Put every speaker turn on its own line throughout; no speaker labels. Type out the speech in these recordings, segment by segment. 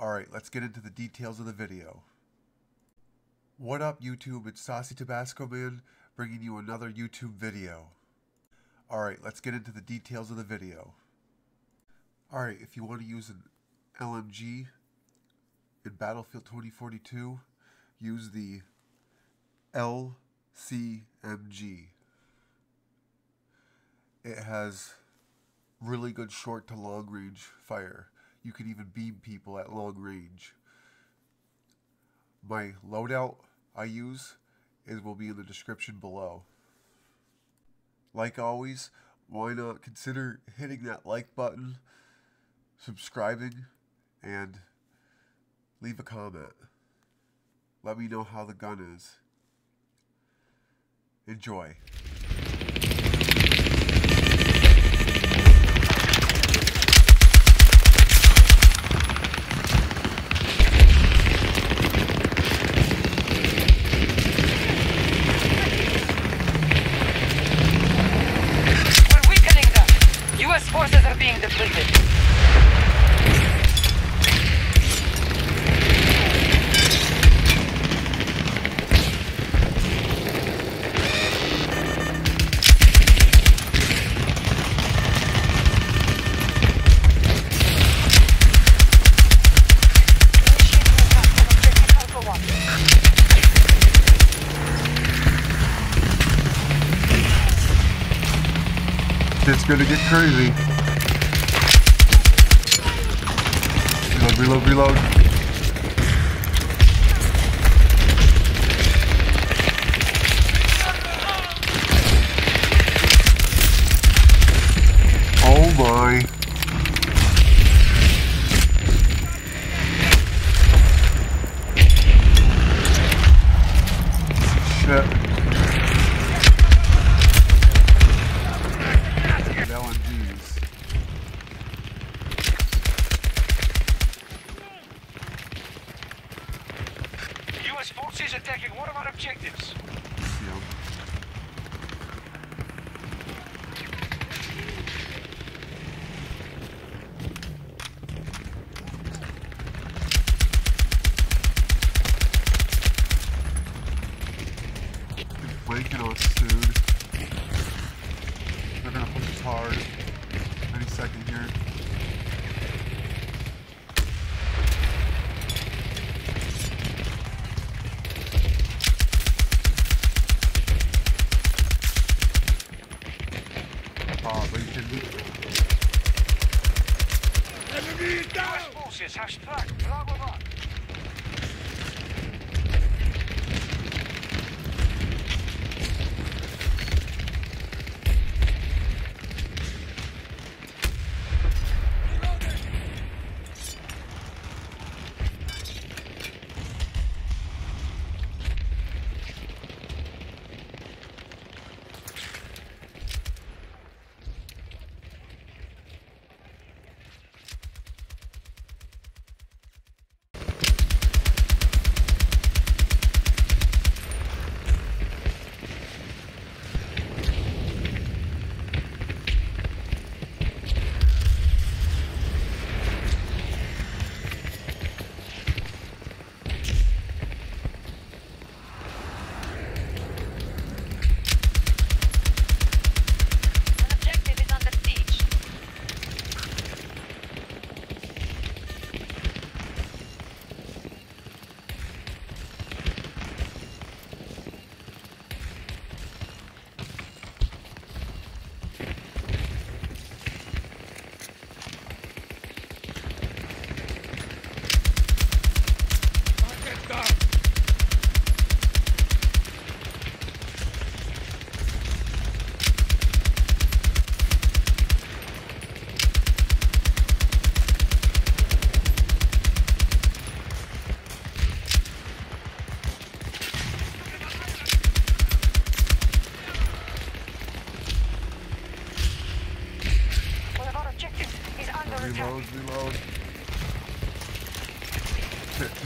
Alright, let's get into the details of the video. What up YouTube, it's Saucy Tabasco Man bringing you another YouTube video. Alright, let's get into the details of the video. Alright, if you want to use an LMG in Battlefield 2042, use the LCMG. It has really good short to long range fire. You can even beam people at long range. My loadout I use is will be in the description below. Like always, why not consider hitting that like button, subscribing, and leave a comment. Let me know how the gun is. Enjoy.
Are being depleted.
It's gonna get crazy. Reload, reload.
U.S. forces attacking one of our objectives.
Flanking us, dude. They're gonna push us hard. Any second here. Oh, but you can
U.S. forces have struck Bravo 1.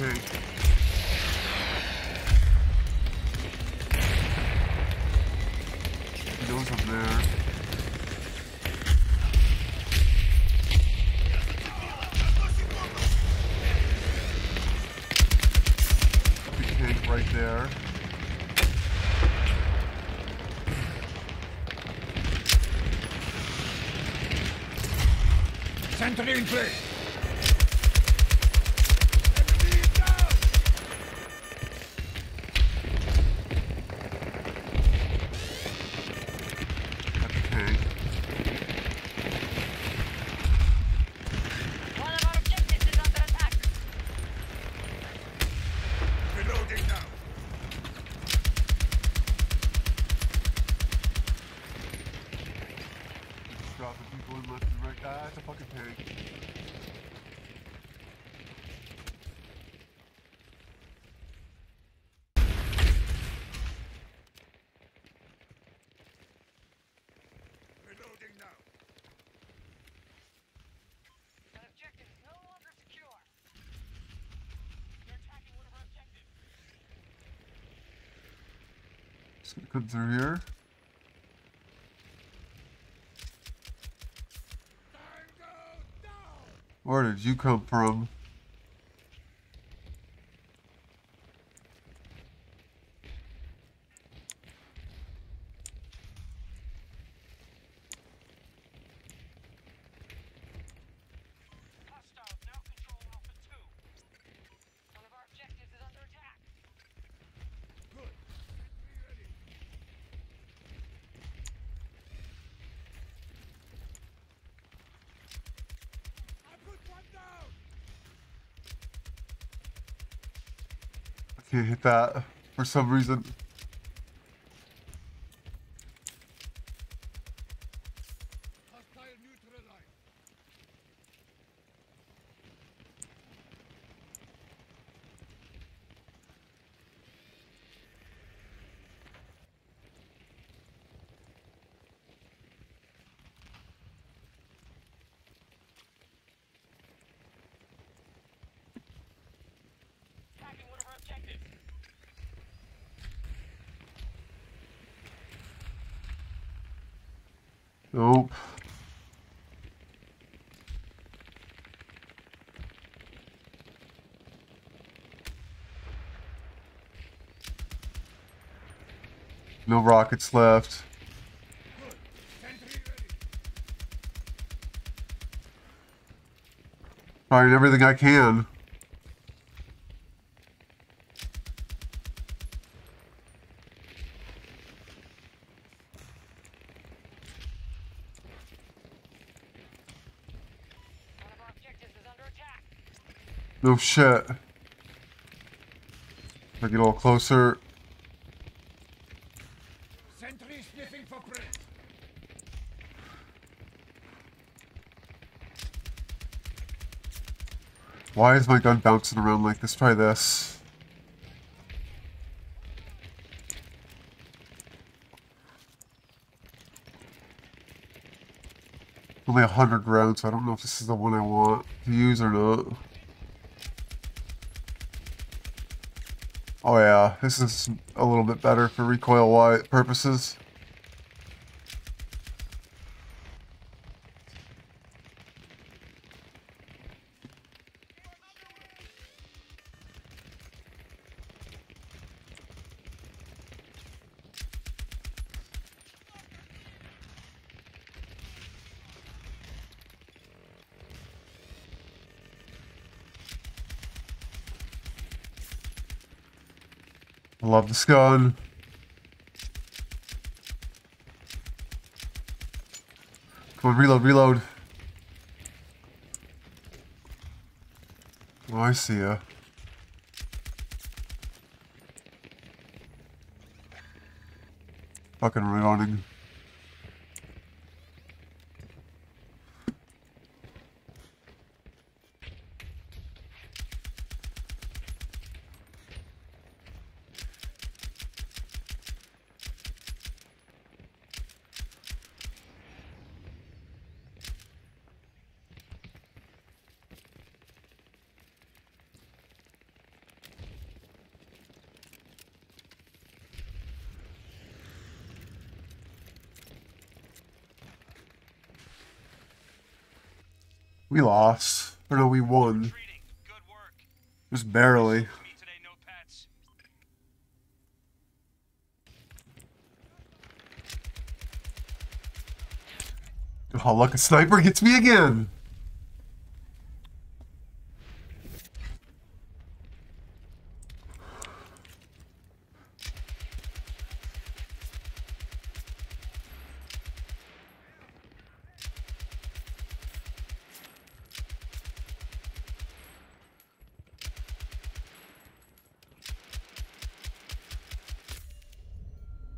Mm-hmm. Those up there. Big pig right there.
Sentry in place!
Come through here. Where did you come from?
Hostiles now control Alpha 2. One of our objectives is under attack.
Good. Sentry ready. I put one down.
I can't hit that for some reason.
Hostile neutralized.
Attacking one of our objectives.
Nope. No rockets left. Trying everything I can.
One of our objectives is under attack.
No shit. If I get a little closer.
Sentry sniffing for.
Why is my gun bouncing around like this? Try this. Only a hundred rounds, so I don't know if this is the one I want to use or not. Oh yeah, this is a little bit better for recoil purposes. Love this gun. Come on, reload, reload. Oh, I see ya. Fucking reloading. We lost. Or no, we won. Just barely. Oh, look, a sniper gets me again!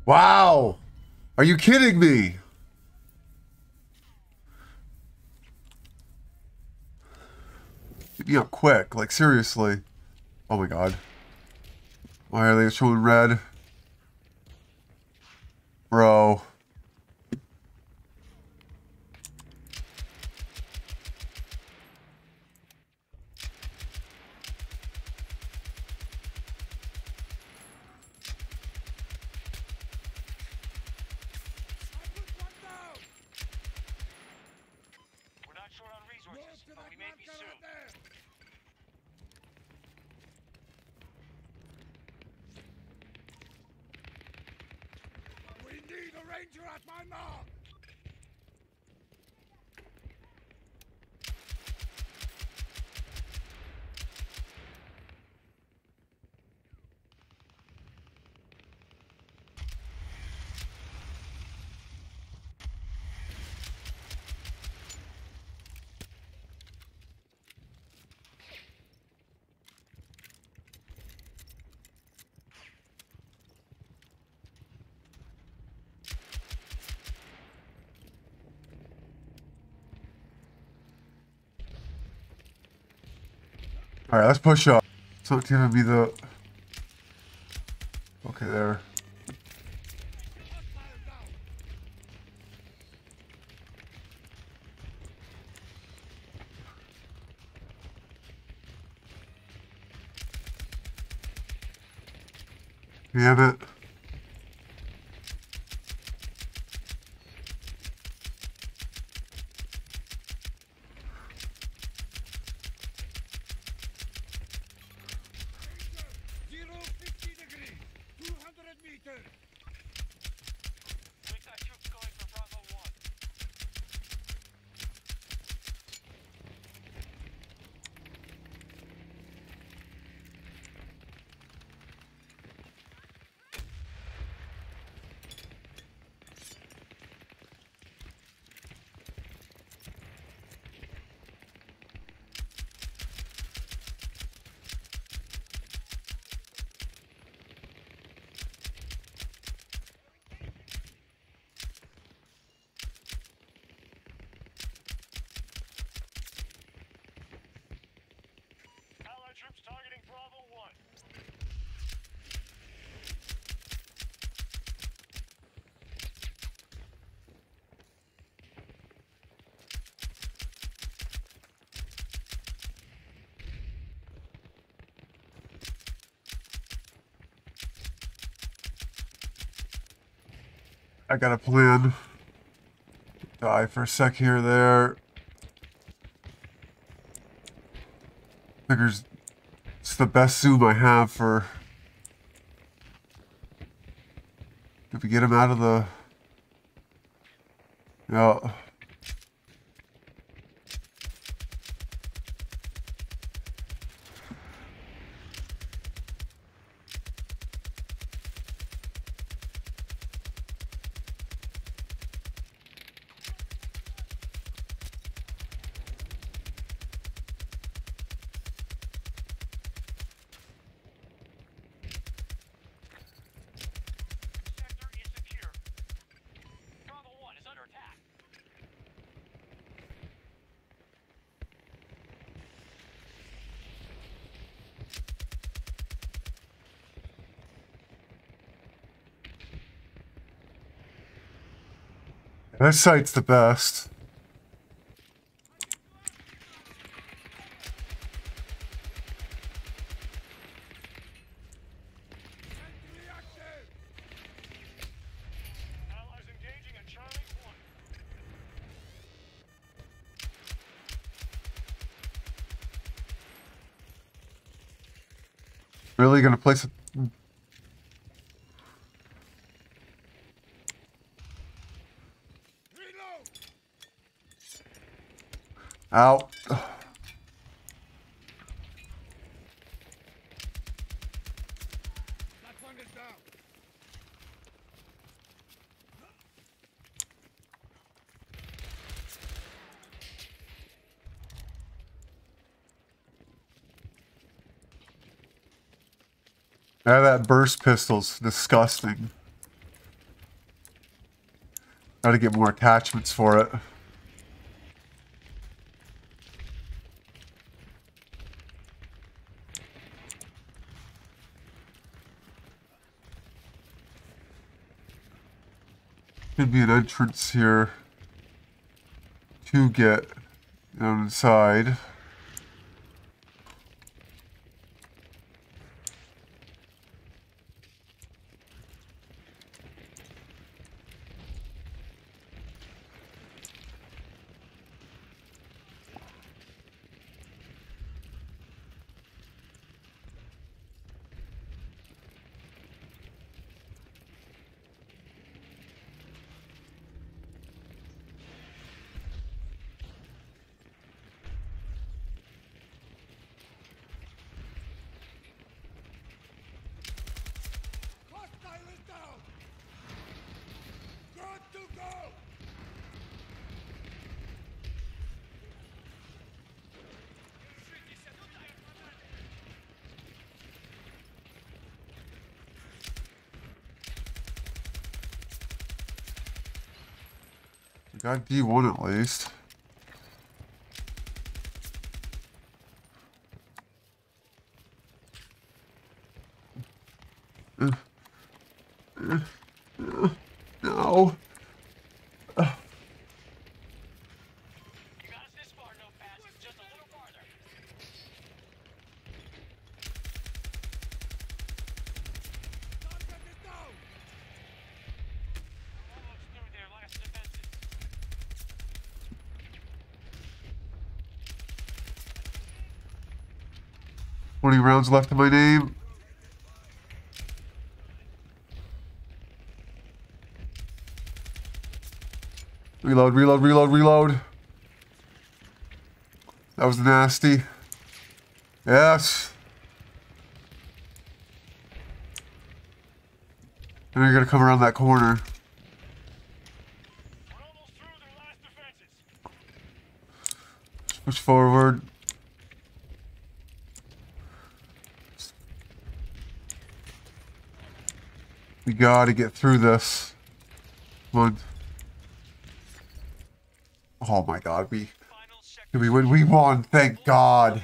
Wow. Are you kidding me? Get me up quick. Like, seriously. Oh my god. Why are they showing red? Bro.
Ranger at my mark!
Alright, let's push up. So it's gonna be the... Okay, there.
Down!
Damn it. I got a plan. Die for a sec here there. Figures it's the best zoom I have for if we get him out of the yeah. That sight's the best.
Entry active!
Allies engaging at Charlie 1.
Really gonna place it
Reload! Down.
Yeah, that burst pistol's disgusting. Gotta get more attachments for it. An entrance here to get inside. Got D1 at least. No.
You got us this far, no pass. Just a little farther.
Target is down.
Almost through their last defenses.
20 rounds left in my name. Reload, reload, reload, reload. That was nasty. Yes. And you're gonna come around that corner. Push forward. We gotta get through this. Come on. Oh my god, we we. We won. Thank God.